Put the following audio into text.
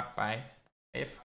Rapaz, é